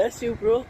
Bless you, bro.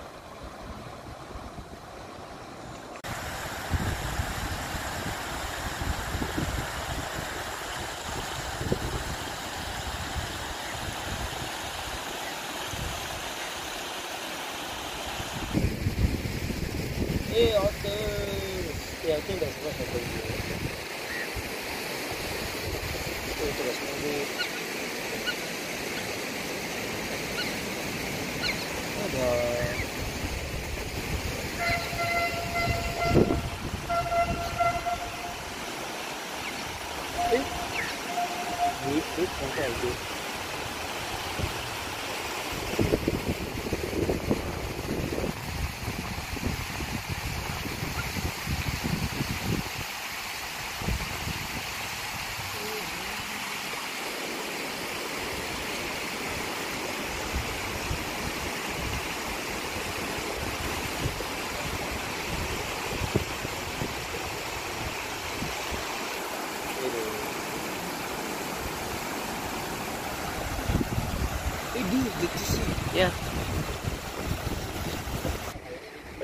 이렇게 해.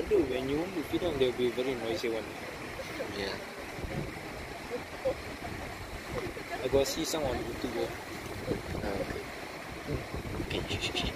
Aduh, when you want to feed them, they'll be very noisy one. Yeah. I got see some on YouTube. eh. Uh, okay. Okay, shh, shh, shh.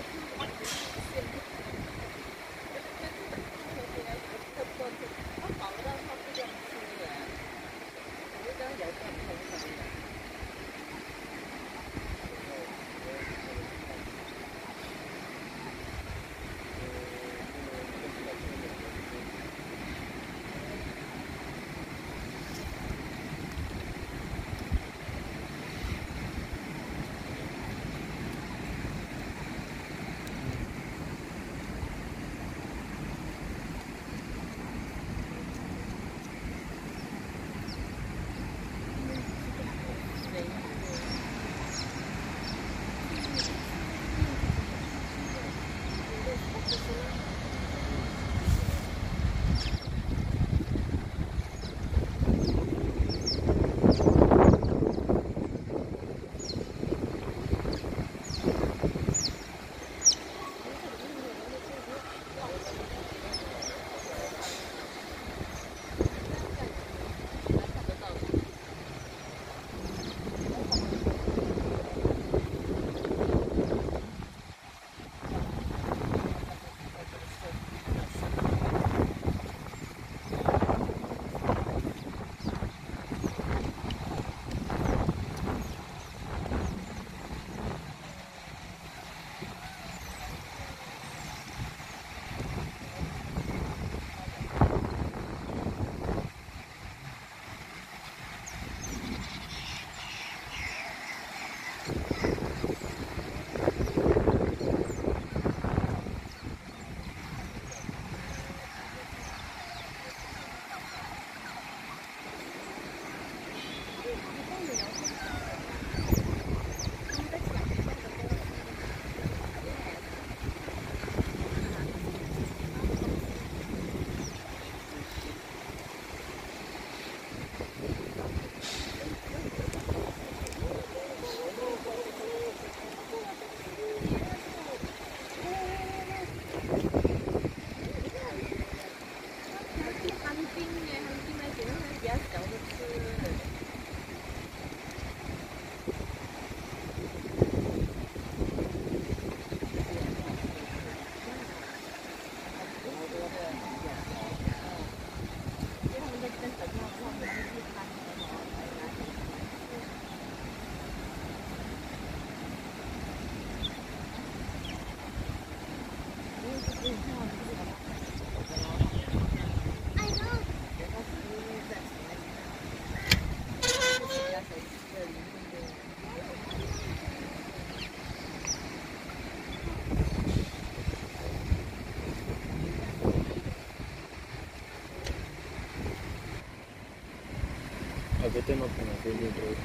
Tengok tengok dia terus.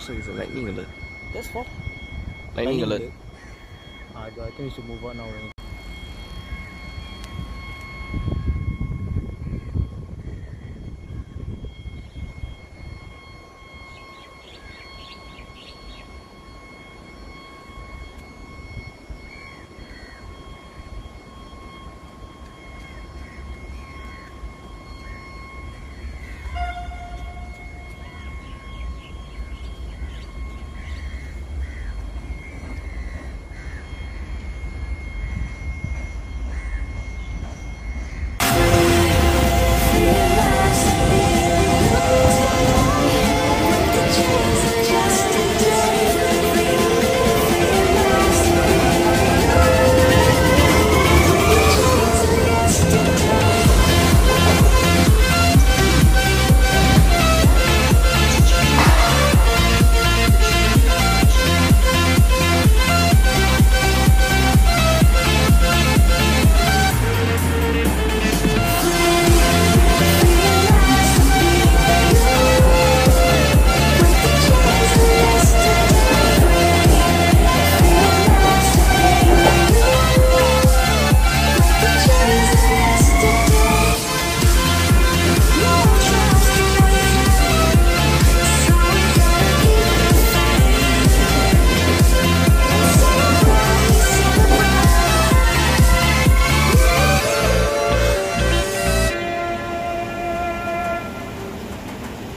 So it's a lightning alert. That's all. Lightning alert. Ah, I think we should move on now.